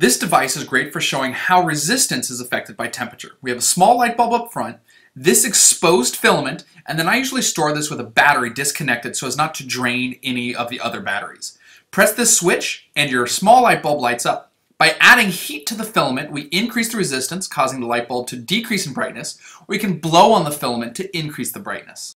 This device is great for showing how resistance is affected by temperature. We have a small light bulb up front, this exposed filament, and then I usually store this with a battery disconnected so as not to drain any of the other batteries. Press this switch and your small light bulb lights up. By adding heat to the filament, we increase the resistance, causing the light bulb to decrease in brightness, or we can blow on the filament to increase the brightness.